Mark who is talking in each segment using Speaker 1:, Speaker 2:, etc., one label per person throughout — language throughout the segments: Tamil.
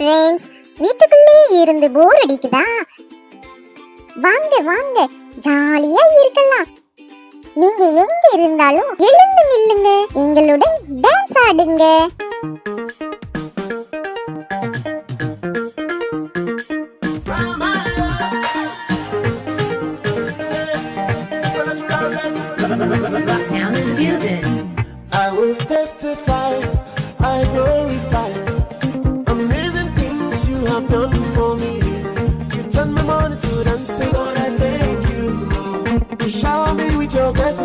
Speaker 1: ஃப்ரெண்ட்ஸ் வீட்டுக்குள்ளேயே இருந்து போர் அடிக்குதா? வாங்க வாங்க. ஜாலியா இருக்கலாம். நீங்க எங்க இருந்தாலும் எழுந்து நில்லுங்க. எங்களுடன் டான்ஸ் ஆடுங்க.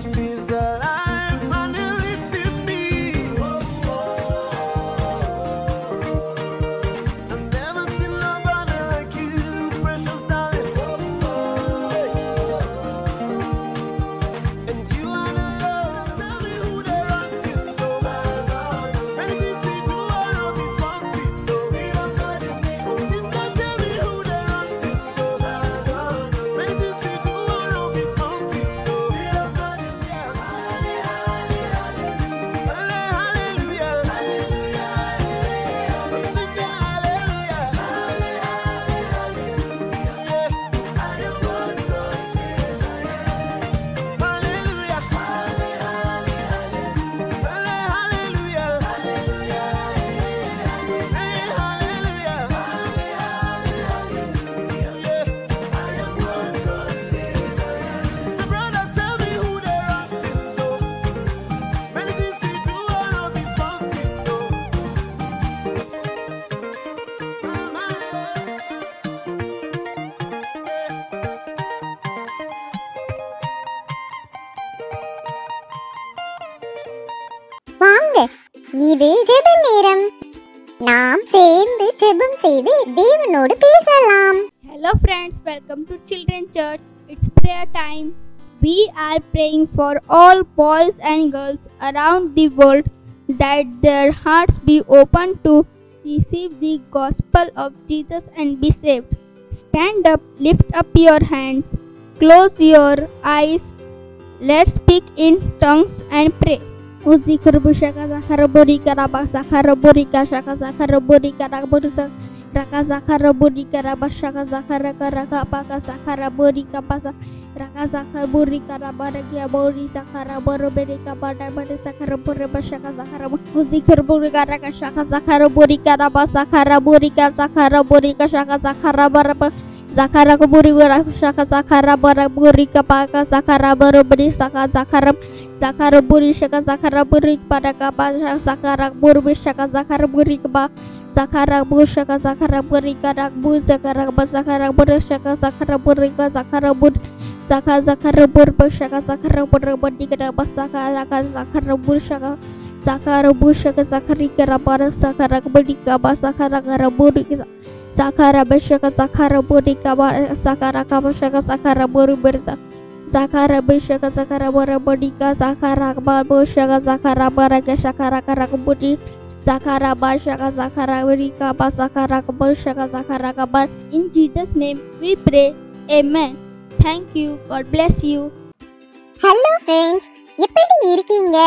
Speaker 2: see
Speaker 1: இது ஜெப நேரம் நாம் சேர்ந்து ஜெபம் செய்து தேவனோடு பேசலாம்
Speaker 3: hello friends welcome to children church it's prayer time we are praying for all boys and girls around the world that their hearts be open to receive the gospel of Jesus and be saved. Stand up, lift up your hands, close your eyes, let's speak in tongues and pray. Uzi kerbu syaka sakar burika rabak sakar burika syaka sakar kara rabak sak raka sakar burika rabak syaka sakar raka raka paka sakar burika pasak raka sakar burika rabak rakia bori sakar boro berika pada pada sakar burika syaka sakar uzi kerbu rika raka syaka sakar burika rabak sakar burika sakar burika syaka sakar rabak Zakara kuburi gura syaka sakara bara buri kapaka sakara baru beri saka sakara Zakaraburi Shaka Zakaraburi kepada Kaba Zakarakburi Shaka Zakaraburi keba Zakarabu Shaka Zakaraburi Karakbu Zakarabba Zakaraburi Shaka Zakaraburi ka zakar Zaka Zakarabur Shaka Zakarabur Rabadi Kadaba Saka Zaka Zakarabur Shaka Zakarabu Shaka Zakari Karabara Zakarakburi Kaba Zakarakaburi Zakarabba Shaka Zakaraburi Kaba Zakarakaba Shaka Zakaraburi Berzak berza zakara beshaka zakara bura bodika zakara kaba boshaka zakara baraga zakara kara budi zakara bashaka zakara buri basakara zakara kaba shaka zakara kaba in Jesus name we pray amen thank you god bless you
Speaker 2: Hello friends. எப்படி இருக்கீங்க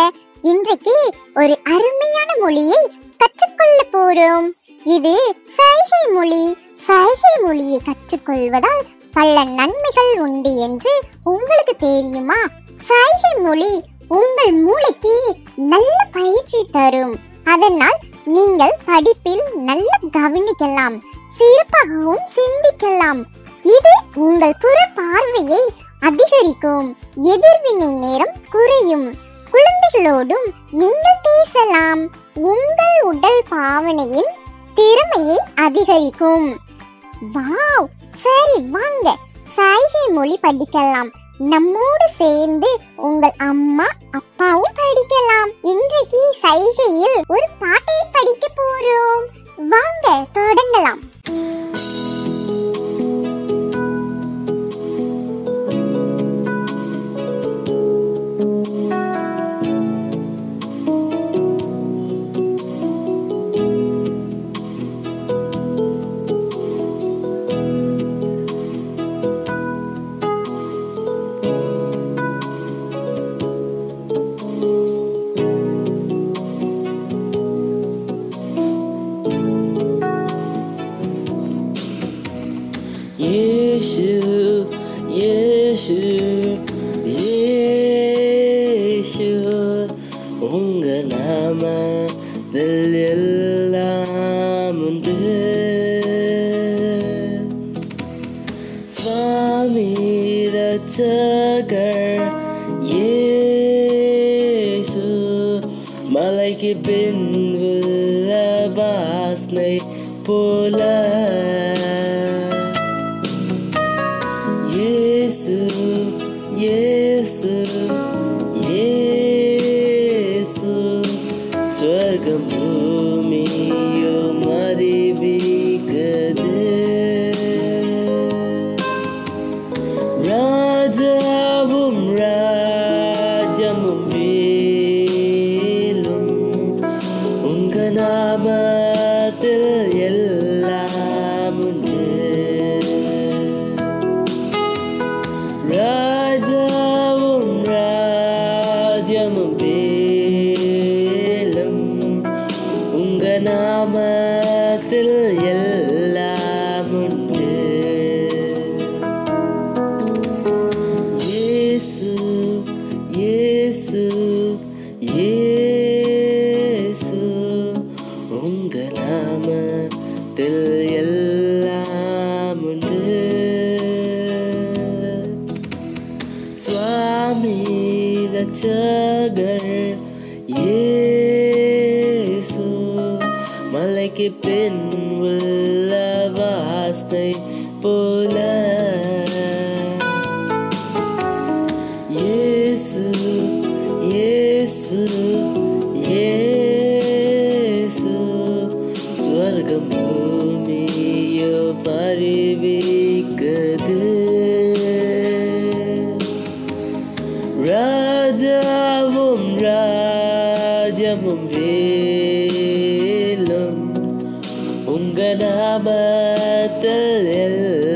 Speaker 2: இன்றைக்கு ஒரு அருமையான மொழியை கற்றுக்கொள்ள போறோம் இது சைகை மொழி சைகை மொழியை கற்றுக்கொள்வதால் பல நன்மைகள் உண்டு என்று உங்களுக்கு தெரியுமா? சைகை மொழி உங்கள் மூளைக்கு நல்ல பயிற்சி தரும். அதனால் நீங்கள் படிப்பில் நல்ல கவனிக்கலாம் சிறப்பாகவும் சிந்திக்கலாம். இது உங்கள் புற பார்வையை அதிகரிக்கும் எதிர்வினை நேரம் குறையும். குழந்தைகளோடும் நீங்கள் பேசலாம் உங்கள் உடல் பாவனையின் திறமையை அதிகரிக்கும். வாவ்! சரி வாங்க. சைகை மொழி படிக்கலாம். நம்மோடு சேர்ந்து உங்கள் அம்மா அப்பாவும் படிக்கலாம். இன்றைக்கு சைகையில் ஒரு பாட்டை படிக்க போறோம். வாங்க
Speaker 4: மலைக்கு பின் உள்ள வாசனை போல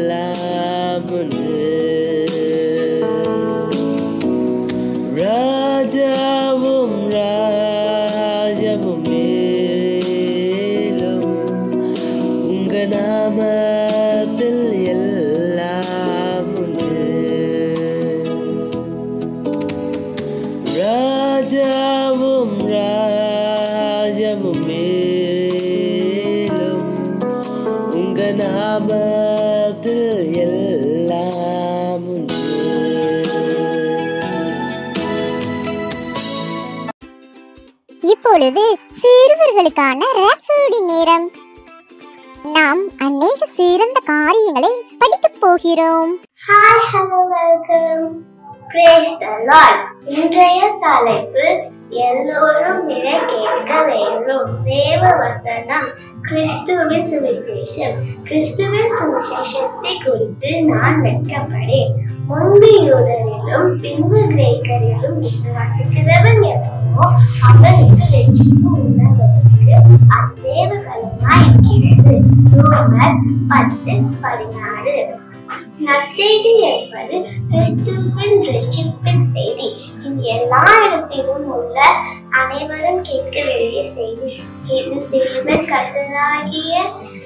Speaker 4: நாமத்தில்
Speaker 2: இப்பொழுது சிறுவர்களுக்கான ராப்சோடி நேரம். நாம் அநேக சிறந்த காரியங்களை படிக்கப் போகிறோம்.
Speaker 5: Hi hello welcome praise the lord இன்றைய தலைப்பு எல்லோரும் இதை கேட்க வேண்டும். தேவ வசனம் கிறிஸ்துவின் சுவிசேஷம். கிறிஸ்துவின் சுவிசேஷத்தை குறித்து நான் வெட்கப்படேன் முன்பு யூதரிலும் பின்பு கிரேக்கரிலும் விசுவாசிக்கிறவன் எவனோ அவனுக்கு லட்சிப்பு உணர்வதற்கு அத்தேவ பலமாய் ரோமர் பத்து பதினாறு நற்செய்தி என்பது கிறிஸ்துவின் ரட்சிப்பின் செய்தி இது எல்லா இடத்திலும் உள்ள அனைவரும் கேட்க வேண்டிய செய்தி இது தேவன் கர்த்தராகிய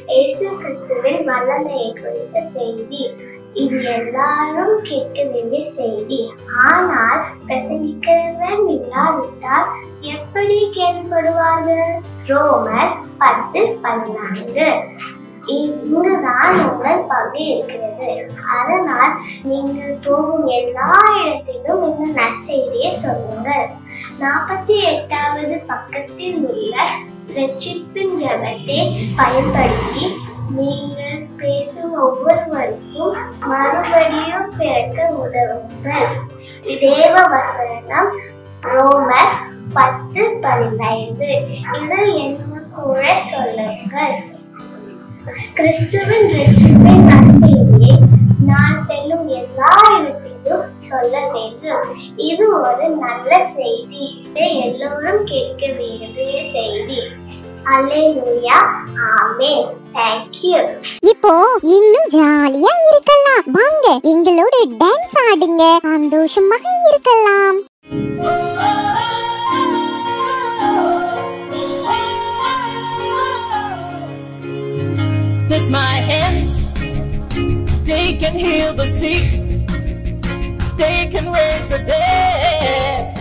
Speaker 5: இயேசு கிறிஸ்துவின் வல்லமையை குறித்த செய்தி இது எல்லாரும் கேட்க வேண்டிய செய்தி. ஆனால் பிரசங்கிக்கிறவர் இல்லாவிட்டால் எப்படி கேள்விப்படுவார்கள்? ரோமர் பத்து பதினான்கு. இங்குதான் உங்கள் பகுதி இருக்கிறது. அதனால் நீங்கள் போகும் எல்லா இடத்திலும் இந்த நற்செய்தியை சொல்லுங்கள். நாற்பத்தி எட்டாவது பக்கத்தில் உள்ள ரட்சிப்பின் ஜபத்தை பயன்படுத்தி நீங்கள் பேசும் ஒவ்வொருவருக்கும் மறுபடியும் பிறக்க உதவுங்கள் தேவ வசனம் ரோமர் பத்து பதினைந்து. இதை என்ன கூட சொல்லுங்கள். கிறிஸ்துவின் ரட்சிப்பின் நற்செய்தியை நான் செல்லும் எல்லா இடத்திலும் சொல்ல வேண்டும். இது ஒரு நல்ல செய்தி. இதை எல்லோரும் கேட்க வேண்டிய செய்தி.
Speaker 2: இப்போ இன்னும் ஜாலியா இருக்கலாம் வாங்க எங்களோட டான்ஸ் ஆடுங்க சந்தோஷமாக இருக்கலாம்
Speaker 6: This my hands, they can heal the sick, they can raise the dead.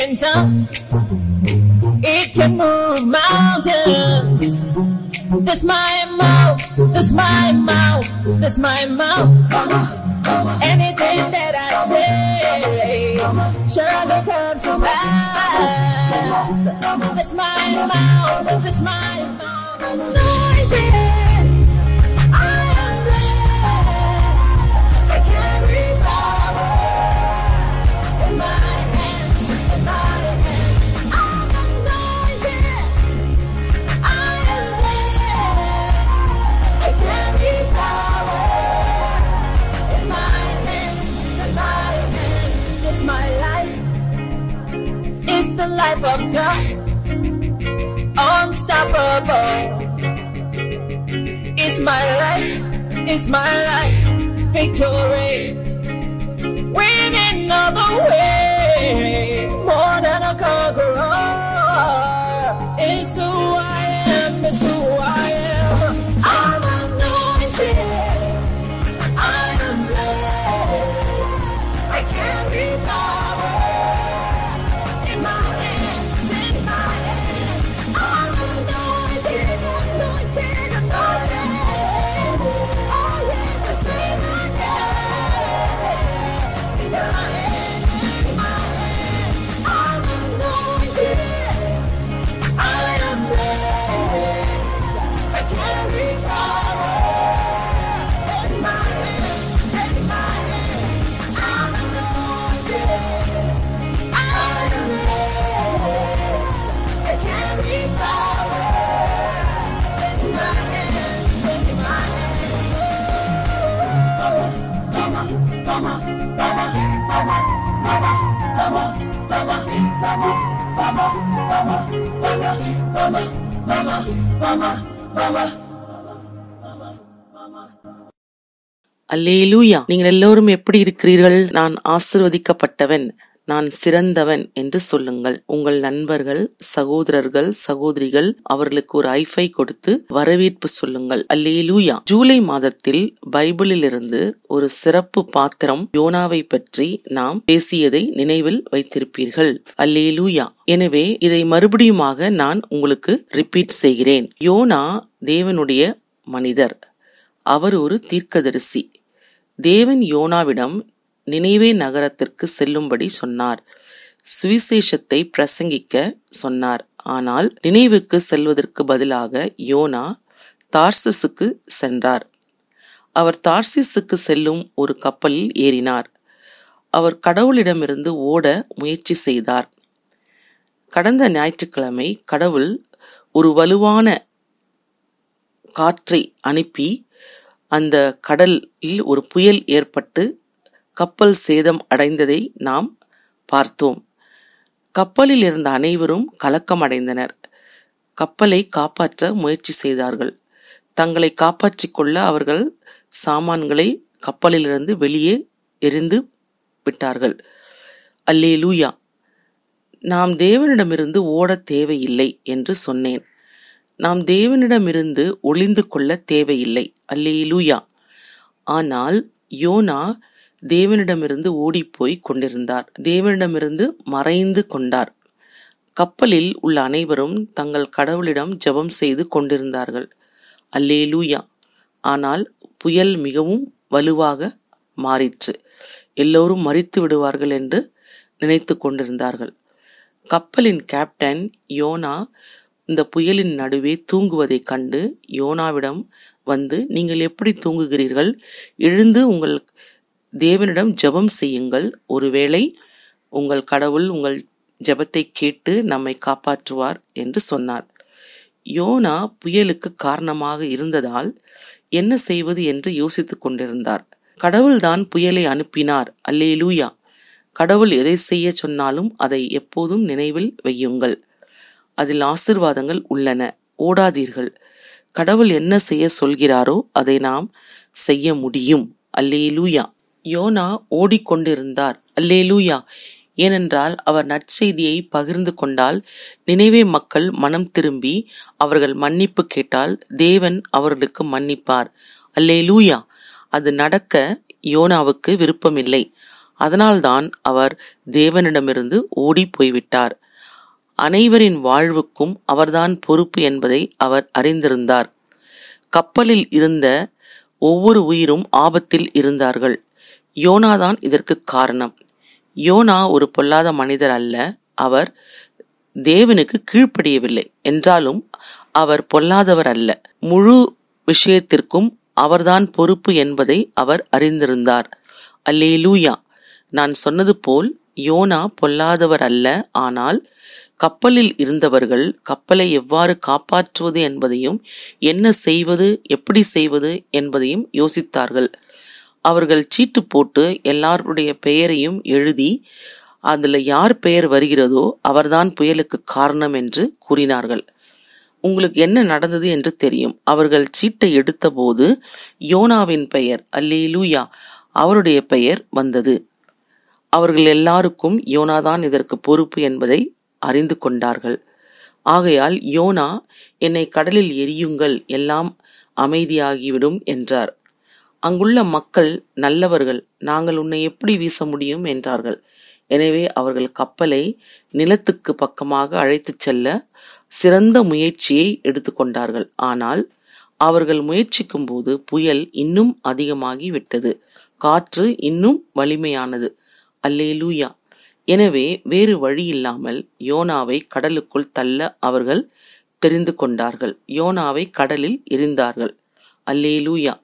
Speaker 6: Can tongues. It can move mountains. That's my mouth. That's my mouth. That's my mouth. Anything that I say, sure surely comes to pass. That's my mouth. That's my mouth. Anointed. Life of God. Unstoppable. It's my life. It's my life. Victory winning all the way, more than
Speaker 7: அல்லேலூயா. நீங்கள் எல்லோரும் எப்படி இருக்கிறீர்கள்? நான் ஆசிர்வதிக்கப்பட்டவன். நான் சிறந்தவன் என்று சொல்லுங்கள். உங்கள் நண்பர்கள் சகோதரர்கள் சகோதரிகள் அவர்களுக்கு ஒரு ஐஃபை கொடுத்து வரவேற்பு சொல்லுங்கள். அல்லேலூயா. ஜூலை மாதத்தில் பைபிளிலிருந்து ஒரு சிறப்பு பாத்திரம் யோனாவை பற்றி நாம் பேசியதை நினைவில் வைத்திருப்பீர்கள். அல்லேலூயா. எனவே இதை மறுபடியுமாக நான் உங்களுக்கு ரிப்பீட் செய்கிறேன். யோனா தேவனுடைய மனிதர். அவர் ஒரு தீர்க்கதரிசி. தேவன் யோனாவிடம் நினைவே நகரத்திற்கு செல்லும்படி சொன்னார். சுவிசேஷத்தை பிரசங்கிக்க சொன்னார். ஆனால் நினைவுக்கு செல்வதற்கு பதிலாக யோனா தார்சிஸுக்கு சென்றார். அவர் தார்சிஸுக்கு செல்லும் ஒரு கப்பலில் ஏறினார். அவர் கடவுளிடமிருந்து ஓட முயற்சி செய்தார். கடந்த ஞாயிற்றுக்கிழமை கடவுள் ஒரு வலுவான காற்றை அனுப்பி அந்த கடலில் ஒரு புயல் ஏற்பட்டு கப்பல் சேதம் அடைந்ததை நாம் பார்த்தோம். கப்பலில் இருந்த அனைவரும் கலக்கம் அடைந்தனர். கப்பலை காப்பாற்ற முயற்சி செய்தார்கள். தங்களை காப்பாற்றிக் கொள்ள அவர்கள் சாமான்களை கப்பலிலிருந்து வெளியே எரிந்து விட்டார்கள். அல்லேலூயா! நாம் தேவனிடமிருந்து ஓடத் தேவையில்லை என்று சொன்னேன். நாம் தேவனிடமிருந்து ஒளிந்து கொள்ள தேவையில்லை. அல்லேலூயா! ஆனால் யோனா தேவனிடமிருந்து ஓடிப்போய் கொண்டிருந்தார். தேவனிடமிருந்து மறைந்து கொண்டார். கப்பலில் உள்ள அனைவரும் தங்கள் கடவுளிடம் ஜெபம் செய்து கொண்டிருந்தார்கள். அல்லேலூயா! ஆனால் புயல் மிகவும் வலுவாக மாறிற்று. எல்லோரும் மறித்து விடுவார்கள் என்று நினைத்து கொண்டிருந்தார்கள். கப்பலின் கேப்டன் யோனா இந்த புயலின் நடுவே தூங்குவதைக் கண்டு யோனாவிடம் வந்து நீங்கள் எப்படி தூங்குகிறீர்கள்? எழுந்து உங்கள் தேவனிடம் ஜெபம் செய்யுங்கள். ஒருவேளை உங்கள் கடவுள் உங்கள் ஜபத்தை கேட்டு நம்மை காப்பாற்றுவார் என்று சொன்னார். யோனா புயலுக்கு காரணமாக இருந்ததால் என்ன செய்வது என்று யோசித்துக் கொண்டிருந்தார். கடவுள்தான் புயலை அனுப்பினார். அல்லேலூயா. கடவுள் எதை செய்ய சொன்னாலும் அதை எப்போதும் நினைவில் வையுங்கள். அதில் ஆசிர்வாதங்கள் உள்ளன. ஓடாதீர்கள். கடவுள் என்ன செய்ய சொல்கிறாரோ அதை நாம் செய்ய முடியும். அல்லேலூயா. யோனா ஓடிக்கொண்டிருந்தார். அல்லேலூயா. ஏனென்றால் அவர் நற்செய்தியை பகிர்ந்து கொண்டால் நினைவே மக்கள் மனம் திரும்பி அவர்கள் மன்னிப்பு கேட்டால் தேவன் அவர்களுக்கு மன்னிப்பார். அல்லேலூயா. அது நடக்க யோனாவுக்கு விருப்பமில்லை. அதனால்தான் அவர் தேவனிடமிருந்து ஓடி போய்விட்டார். அனைவரின் வாழ்வுக்கும் அவர்தான் பொறுப்பு என்பதை அவர் அறிந்திருந்தார். கப்பலில் இருந்த ஒவ்வொரு உயிரும் ஆபத்தில் இருந்தார்கள். யோனாதான் இதற்கு காரணம். யோனா ஒரு பொல்லாத மனிதர் அல்ல. அவர் தேவனுக்கு கீழ்ப்படியவில்லை. என்றாலும் அவர் பொல்லாதவர் அல்ல. முழு விஷயத்திற்கும் அவர்தான் பொறுப்பு என்பதை அவர் அறிந்திருந்தார். அல்லே லூயா நான் சொன்னது போல் யோனா பொல்லாதவர் அல்ல. ஆனால் கப்பலில் இருந்தவர்கள் கப்பலை எவ்வாறு காப்பாற்றுவது என்பதையும் என்ன செய்வது எப்படி செய்வது என்பதையும் யோசித்தார்கள். அவர்கள் சீட்டு போட்டு எல்லாருடைய பெயரையும் எழுதி அதில் யார் பெயர் வருகிறதோ அவர்தான் புயலுக்கு காரணம் என்று கூறினார்கள். உங்களுக்கு என்ன நடந்தது என்று தெரியும். அவர்கள் சீட்டை எடுத்தபோது யோனாவின் பெயர் அல்லேலூயா அவருடைய பெயர் வந்தது. அவர்கள் எல்லாருக்கும் யோனாதான் இதற்கு பொறுப்பு என்பதை அறிந்து கொண்டார்கள். ஆகையால் யோனா என்னை கடலில் எரியுங்கள் எல்லாம் அமைதியாகிவிடும் என்றார். அங்குள்ள மக்கள் நல்லவர்கள் நாங்கள் உன்னை எப்படி வீச முடியும் என்றார்கள். எனவே அவர்கள் கப்பலை நிலத்துக்கு பக்கமாக அழைத்துச் செல்ல சிறந்த முயற்சியை எடுத்துக்கொண்டார்கள் ஆனால் அவர்கள் முயற்சிக்கும் போது புயல் இன்னும் அதிகமாகி விட்டது. காற்று இன்னும் வலிமையானது. அல்லே லூயா எனவே வேறு வழி இல்லாமல் யோனாவை கடலுக்குள் தள்ள அவர்கள் தெரிந்து கொண்டார்கள். யோனாவை கடலில் எரிந்தார்கள். அல்லேலூயா.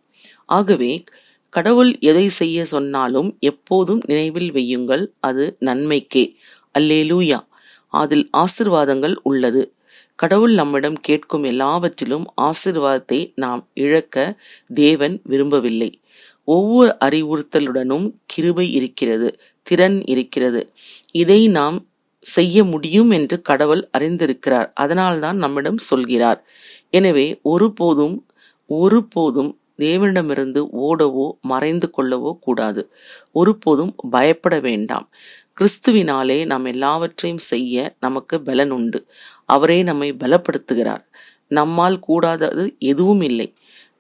Speaker 7: ஆகவே கடவுள் எதை செய்ய சொன்னாலும் எப்போதும் நினைவில் வையுங்கள் அது நன்மைக்கே. அல்லேலூயா. அதில் ஆசிர்வாதங்கள் உள்ளது. கடவுள் நம்மிடம் கேட்கும் எல்லாவற்றிலும் ஆசிர்வாதத்தை நாம் இழக்க தேவன் விரும்பவில்லை. ஒவ்வொரு அறிவுறுத்தலுடனும் கிருபை இருக்கிறது திறன் இருக்கிறது. இதை நாம் செய்ய முடியும் என்று கடவுள் அறிந்திருக்கிறார். அதனால்தான் நம்மிடம் சொல்கிறார். எனவே ஒருபோதும் ஒருபோதும் தேவனிடமிருந்து ஓடவோ மறைந்து கொள்ளவோ கூடாது. ஒருபோதும் பயப்பட வேண்டாம். கிறிஸ்துவினாலே நாம் எல்லாவற்றையும் செய்ய நமக்கு பலன் உண்டு அவரே நம்மை பலப்படுத்துகிறார். நம்மால் கூடாதது எதுவும் இல்லை.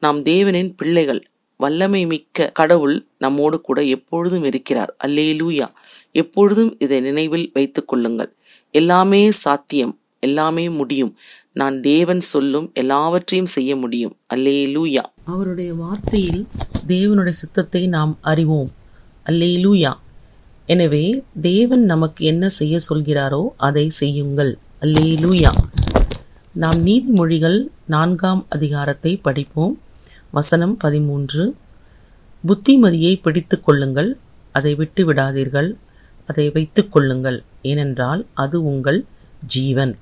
Speaker 7: நாம் தேவனின் பிள்ளைகள். வல்லமை மிக்க கடவுள் நம்மோடு கூட எப்பொழுதும் இருக்கிறார். அல்லேலூயா. எப்பொழுதும் இதை நினைவில் வைத்துக் கொள்ளுங்கள். எல்லாமே சாத்தியம். எல்லாமே முடியும். நான் தேவன் சொல்லும் எல்லாவற்றையும் செய்ய முடியும். அல்லேலூயா. அவருடைய வார்த்தையில் தேவனுடைய சித்தத்தை நாம் அறிவோம். அல்லேலூயா. எனவே தேவன் நமக்கு என்ன செய்ய சொல்கிறாரோ அதை செய்யுங்கள். அல்லேலூயா. நாம் நீதிமொழிகள் நான்காம் அதிகாரத்தை படிப்போம். வசனம் பதிமூன்று. புத்திமதியை பிடித்து கொள்ளுங்கள் அதை விட்டு விடாதீர்கள் அதை வைத்து கொள்ளுங்கள் ஏனென்றால் அது உங்கள் ஜீவன்.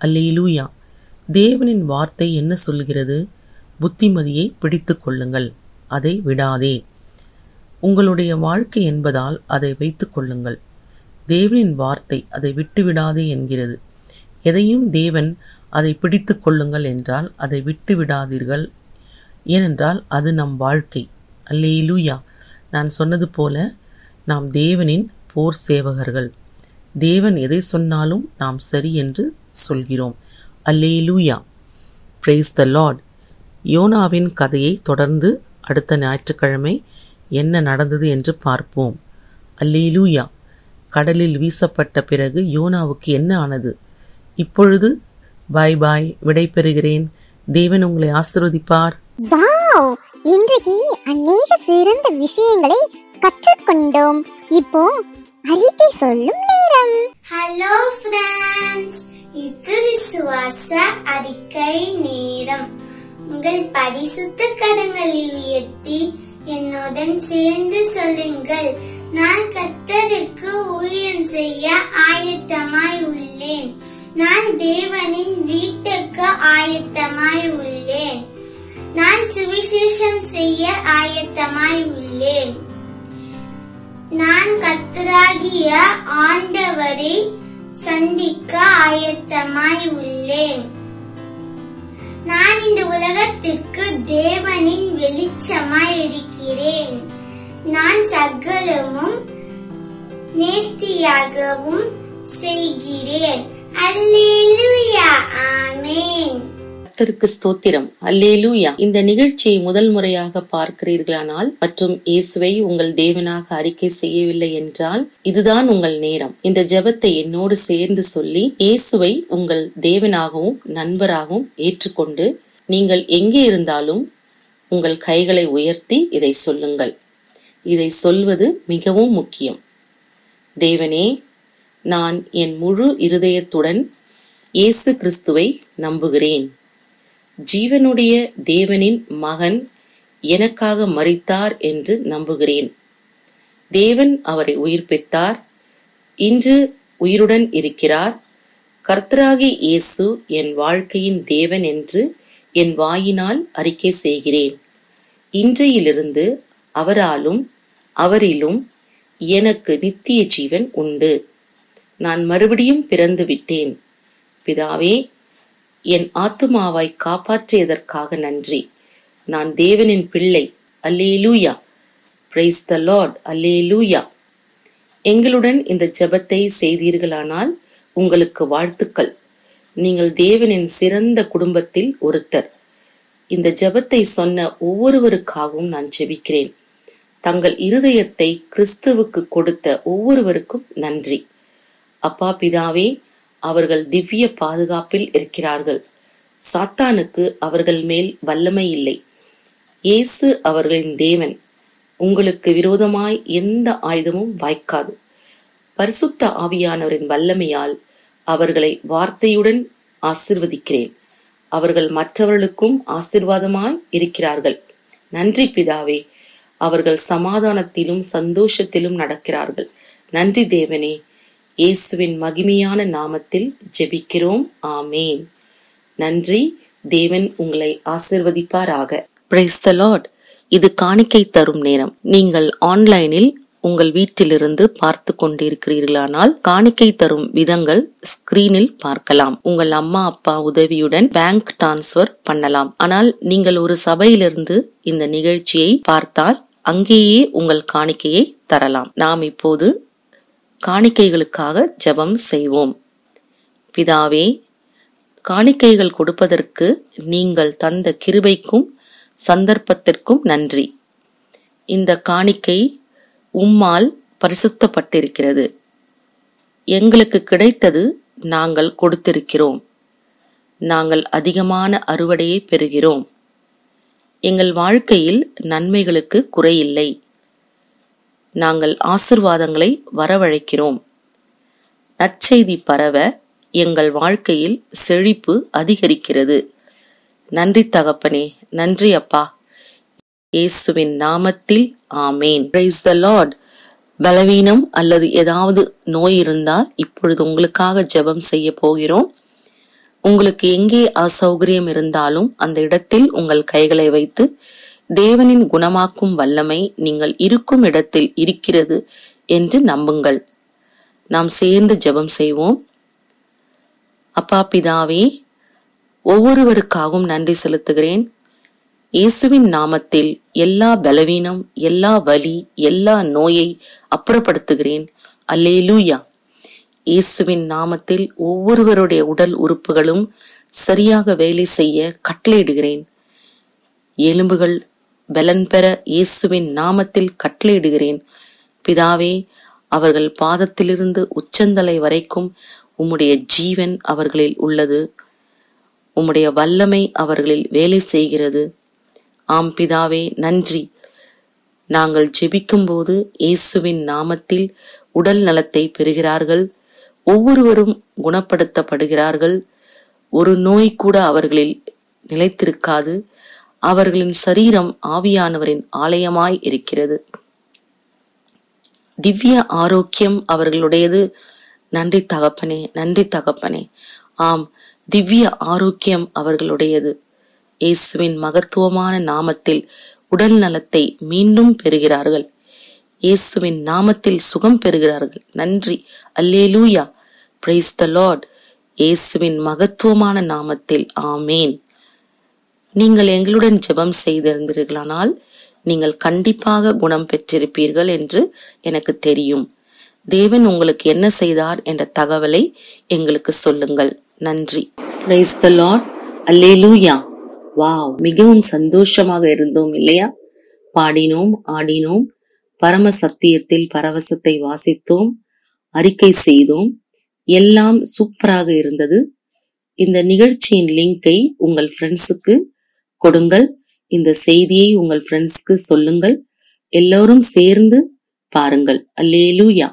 Speaker 7: அல்லேலூயா. தேவனின் வார்த்தை என்ன சொல்கிறது? புத்திமதியை பிடித்து கொள்ளுங்கள். அதை விடாதே. உங்களுடைய வாழ்க்கை என்பதால் அதை வைத்துக் கொள்ளுங்கள். தேவனின் வார்த்தை அதை விட்டு விடாதே என்கிறது. எதையும் தேவன் அதை பிடித்து கொள்ளுங்கள் என்றால் அதை விட்டு விடாதீர்கள் ஏனென்றால் அது நம் வாழ்க்கை. அல்லேலூயா. நான் சொன்னது போல நாம் தேவனின் போர் சேவகர்கள். தேவன் எதை சொன்னாலும் நாம் சரி என்று சொல்கிறோம். அல்லேலூயா. பிரைஸ் த லார்ட் யோனாவின் கதையை தொடர்ந்து அடுத்த ஞாயிற்றுக்கிழமை என்ன நடந்தது என்று பார்ப்போம். அல்லேலூயா. கடலில் வீசப்பட்ட பிறகு யோனாவுக்கு என்ன ஆனது? இப்பொழுது பாய் பாய் விடை பெறுகிறேன். தேவன் உங்களை ஆசிர்வதிப்பார்.
Speaker 2: வாவ்! இன்றைக்கு அநேக சிறந்த விஷயங்களை கற்றுக்கொண்டோம். இப்போ அறிக்கை சொல்லும் நேரம்.
Speaker 8: ஹலோ ஃப்ரெண்ட்ஸ் இது விசுவாச அறிக்கை நேரம். உங்கள் பரிசுத்த கரங்களை உயர்த்தி என்னுடன் சேர்ந்து சொல்லுங்கள். நான் கத்தருக்கு ஊழியம் செய்ய ஆயத்தமாய் உள்ளேன். நான் தேவனின் வீட்டுக்கு ஆயத்தமாய் உள்ளேன். நான் சுவிசேஷம் செய்ய ஆயத்தமாய் உள்ளேன். நான் கத்தராகிய ஆண்டவரை சந்திக்க ஆயத்தமாய் உள்ளேன். நான் இந்த உலகத்திற்கு தேவனின் வெளிச்சமாய் இருக்கிறேன் நான் சகலமும் நேர்த்தியாகவும் செய்கிறேன். அல்லேலூயா. ஆமென்.
Speaker 7: கர்த்தருக்கு ஸ்தோத்திரம். அல்லேலூயா. இந்த நிகழ்ச்சியை முதல் முறையாக பார்க்கிறீர்களானால் மற்றும் இயேசுவை உங்கள் தேவனாக அறிக்கை செய்யவில்லை என்றால் இதுதான் உங்கள் நேரம். இந்த ஜெபத்தை என்னோடு சேர்ந்து சொல்லி இயேசுவை உங்கள் தேவனாகவும் நண்பராகவும் ஏற்றுக்கொண்டு நீங்கள் எங்கே இருந்தாலும் உங்கள் கைகளை உயர்த்தி இதை சொல்லுங்கள். இதை சொல்வது மிகவும் முக்கியம். தேவனே நான் என் முழு இருதயத்துடன் இயேசு கிறிஸ்துவை நம்புகிறேன். ஜீவனுடைய தேவனின் மகன் எனக்காக மறித்தார் என்று நம்புகிறேன். தேவன் அவரை உயிர்ப்பித்தார் இன்று உயிருடன் இருக்கிறார். கர்த்தராகி இயேசு என் வாழ்க்கையின் தேவன் என்று என் வாயினால் அறிக்கை செய்கிறேன். இன்றையிலிருந்து அவராலும் அவரிலும் எனக்கு நித்திய ஜீவன் உண்டு. நான் மறுபடியும் பிறந்து விட்டேன். பிதாவே என் ஆத்துமாவாய் காப்பாற்றியதற்காக நன்றி. நான் தேவனின் பிள்ளை. அல்லேலூயா. பிரைஸ் த லார்ட் அல்லே லூயா எங்களுடன் இந்த ஜெபத்தை செய்தீர்களானால் உங்களுக்கு வாழ்த்துக்கள். நீங்கள் தேவனின் சிறந்த குடும்பத்தில் ஒருத்தர். இந்த ஜெபத்தை சொன்ன ஒவ்வொருவருக்காகவும் நான் ஜெபிக்கிறேன். தங்கள் இருதயத்தை கிறிஸ்துவுக்கு கொடுத்த ஒவ்வொருவருக்கும் நன்றி. அப்பா பிதாவே அவர்கள் திவ்ய பாதுகாப்பில் இருக்கிறார்கள். சாத்தானுக்கு அவர்கள் மேல் வல்லமை இல்லை. இயேசு அவர்களின் தேவன். உங்களுக்கு விரோதமாய் எந்த ஆயுதமும் வாய்க்காது. பரிசுத்த ஆவியானவரின் வல்லமையால் அவர்களை வார்த்தையுடன் ஆசிர்வதிக்கிறேன். அவர்கள் மற்றவர்களுக்கும் ஆசிர்வாதமாய் இருக்கிறார்கள். நன்றி பிதாவே அவர்கள் சமாதானத்திலும் சந்தோஷத்திலும் நடக்கிறார்கள். நன்றி தேவனே இயேசுவின் மகிமையான நாமத்தில் ஜெபிக்கிறோம். ஆமேன். நன்றி தேவன் உங்களை ஆசிர்வதிப்பாராக. பிரைஸ் த லார்ட் இது காணிக்கை தரும் நேரம். நீங்கள் ஆன்லைனில் உங்கள் வீட்டிலிருந்து பார்த்து கொண்டிருக்கிறீர்களானால் காணிக்கை தரும் விதங்கள் ஸ்கிரீனில் பார்க்கலாம். உங்கள் அம்மா அப்பா உதவியுடன் பேங்க் டிரான்ஸ்ஃபர் பண்ணலாம். ஆனால் நீங்கள் ஒரு சபையிலிருந்து இந்த நிகழ்ச்சியை பார்த்தால் அங்கேயே உங்கள் காணிக்கையை தரலாம். நாம் இப்போது காணிக்கைகளுக்காக ஜெபம் செய்வோம். பிதாவே காணிக்கைகள் கொடுப்பதற்கு நீங்கள் தந்த கிருபைக்கும் சந்தர்ப்பத்திற்கும் நன்றி. இந்த காணிக்கை உம்மால் பரிசுத்தப்பட்டிருக்கிறது. எங்களுக்கு கிடைத்தது நாங்கள் கொடுத்திருக்கிறோம். நாங்கள் அதிகமான அறுவடையை பெறுகிறோம். எங்கள் வாழ்க்கையில் நன்மைகளுக்கு குறையில்லை. நாங்கள் ஆசிர்வாதங்களை வரவழைக்கிறோம். நற்செய்தி பரவ எங்கள் வாழ்க்கையில் செழிப்பு அதிகரிக்கிறது. நன்றி தகப்பனே நன்றி அப்பா. இயேசுவின் நாமத்தில் ஆமேன். பிரைஸ் த லார்ட் பலவீனம் அல்லது ஏதாவது நோய் இருந்தால் இப்பொழுது உங்களுக்காக ஜெபம் செய்ய போகிறோம். உங்களுக்கு எங்கே அசௌகரியம் இருந்தாலும் அந்த இடத்தில் உங்கள் கைகளை வைத்து தேவனின் குணமாக்கும் வல்லமை நீங்கள் இருக்கும் இடத்தில் இருக்கிறது என்று நம்புங்கள். நாம் சேர்ந்து ஜெபம் செய்வோம். அப்பா பிதாவே ஒவ்வொருவருக்காகவும் நன்றி செலுத்துகிறேன். இயேசுவின் நாமத்தில் எல்லா பலவீனம் எல்லா வலி எல்லா நோயை அப்புறப்படுத்துகிறேன். அல்லேலூயா. இயேசுவின் நாமத்தில் ஒவ்வொருவருடைய உடல் உறுப்புகளும் சரியாக வேலை செய்ய கட்டளையிடுகிறேன். எலும்புகள் பலன் பெற இயேசுவின் நாமத்தில் கட்டளையிடுகிறேன். பிதாவே அவர்கள் பாதத்திலிருந்து உச்சந்தலை வரைக்கும் உம்முடைய ஜீவன் அவர்களில் உள்ளது. உம்முடைய வல்லமை அவர்களில் வேலை செய்கிறது. ஆம் பிதாவே நன்றி. நாங்கள் ஜெபிக்கும்போது இயேசுவின் நாமத்தில் உடல் நலத்தை பெறுகிறார்கள். ஒவ்வொருவரும் குணப்படுத்தப்படுகிறார்கள். ஒரு நோய் கூட அவர்களில் நிலைத்திருக்காது. அவர்களின் சரீரம் ஆவியானவரின் ஆலயமாய் இருக்கிறது. திவ்ய ஆரோக்கியம் அவர்களுடையது. நன்றி தகப்பனே நன்றி தகப்பனே. ஆம் திவ்ய ஆரோக்கியம் அவர்களுடையது. இயேசுவின் மகத்துவமான நாமத்தில் உடல் நலத்தை மீண்டும் பெறுகிறார்கள். இயேசுவின் நாமத்தில் சுகம் பெறுகிறார்கள். நன்றி. அல்லேலூயா. பிரைஸ் த லார்ட் இயேசுவின் மகத்துவமான நாமத்தில். ஆமேன். நீங்கள் எங்களுடன் ஜெபம் செய்திருந்தீர்களானால் நீங்கள் கண்டிப்பாக குணம் பெற்றிருப்பீர்கள் என்று எனக்கு தெரியும். தேவன் உங்களுக்கு என்ன செய்தார் என்ற தகவலை எங்களுக்கு சொல்லுங்கள். நன்றி. Praise the lord hallelujah. Wow மிகவும் சந்தோஷமாக இருந்தோம் இல்லையா? பாடினோம் ஆடினோம் பரம சத்தியத்தில் பரவசத்தை வாசித்தோம் அறிக்கை செய்தோம். எல்லாம் சூப்பராக இருந்தது. இந்த நிகழ்ச்சியின் லிங்கை உங்கள் ஃப்ரெண்ட்ஸுக்கு கொடுங்கள். இந்த செய்தியை உங்கள் ஃப்ரெண்ட்ஸ்க்கு சொல்லுங்கள். எல்லோரும் சேர்ந்து பாருங்கள். அல்லேலூயா.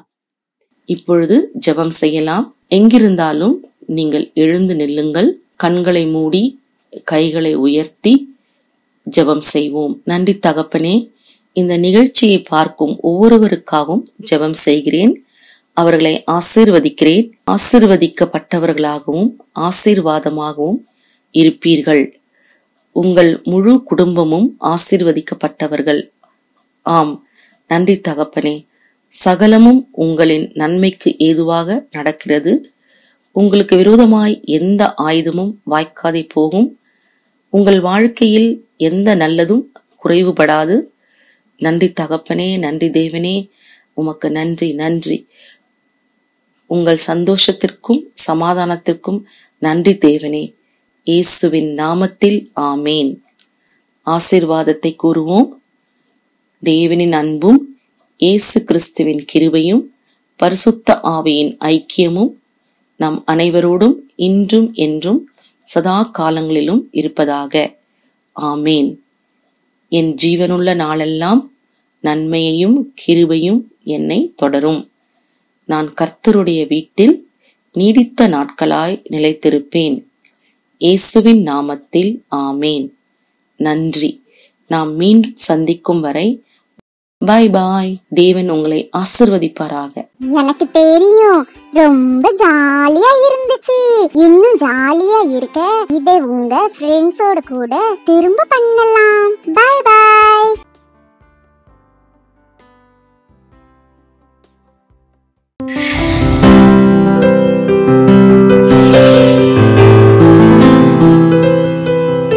Speaker 7: இப்பொழுது ஜெபம் செய்யலாம். எங்கிருந்தாலும் நீங்கள் எழுந்து நில்லுங்கள். கண்களை மூடி கைகளை உயர்த்தி ஜெபம் செய்வோம். நன்றி தகப்பனே இந்த நிகழ்ச்சியை பார்க்கும் ஒவ்வொருவருக்காகவும் ஜெபம் செய்கிறேன். அவர்களை ஆசீர்வதிக்கிறேன். ஆசீர்வதிக்கப்பட்டவர்களாகவும் ஆசீர்வாதமாகவும் இருப்பீர்கள். உங்கள் முழு குடும்பமும் ஆசீர்வதிக்கப்பட்டவர்கள். ஆம். நன்றி தகப்பனே. சகலமும் உங்களின் நன்மைக்கு ஏதுவாக நடக்கிறது. உங்களுக்கு விரோதமாய் எந்த ஆயுதமும் வாய்க்காதே போகும். உங்கள் வாழ்க்கையில் எந்த நல்லதும் குறைவுபடாது. நன்றி தகப்பனே நன்றி தேவனே உமக்கு நன்றி நன்றி. உங்கள் சந்தோஷத்திற்கும் சமாதானத்திற்கும் நன்றி தேவனே. இயேசுவின் நாமத்தில் ஆமேன். ஆசீர்வாதத்தை கூறுவோம். தேவனின் அன்பும் இயேசு கிறிஸ்துவின் கிருபையும் பரிசுத்த ஆவியின் ஐக்கியமும் நம் அனைவரோடும் இன்றும் என்றும் சதா காலங்களிலும் இருப்பதாக. ஆமேன். என் ஜீவனுள்ள நாளெல்லாம் நன்மையையும் கிருபையும் என்னை தொடரும். நான் கர்த்தருடைய வீட்டில் நீடித்த நாட்களாய் நிலைத்திருப்பேன். இயேசுவின் நாமத்தில் ஆமேன். நன்றி. நாம் மீண்டும் சந்திக்கும் வரை பாய் பாய் தேவன் உங்களை ஆசிர்வதிப்பாராக.
Speaker 2: எனக்கு தெரியும். ரொம்ப ஜாலியா இருந்துச்சு. இன்னும் ஜாலியா இருக்க இதை உங்க ஃப்ரெண்ட்ஸோட கூட திரும்ப பண்ணலாம். பாய் பாய்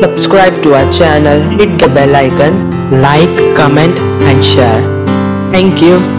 Speaker 9: Subscribe to our channel, hit the bell icon. Like, comment, and share. Thank you.